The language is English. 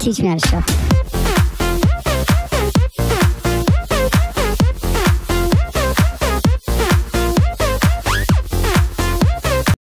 Teach me how to shuffle.